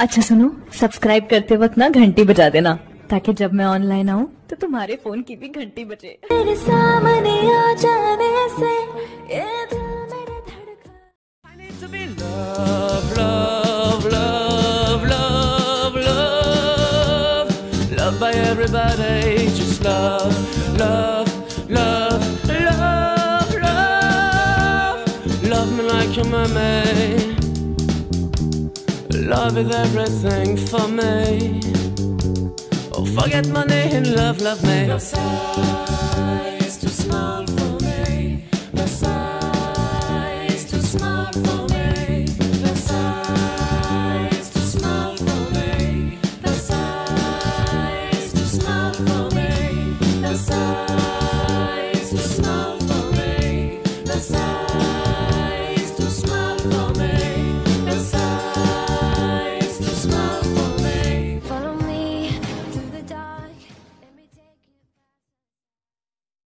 अच्छा सुनो सब्सक्राइब करते वक्त ना घंटी बजा देना ताकि जब मैं ऑनलाइन आऊँ तो तुम्हारे फ़ोन की भी घंटी बजे। सामने आ जाने से ये Love is everything for me. Oh, forget money and love, love me. The size is too small for me. The size is too small for me. The size is too small for me. The size is too small for me. The size is too small for me. The sigh.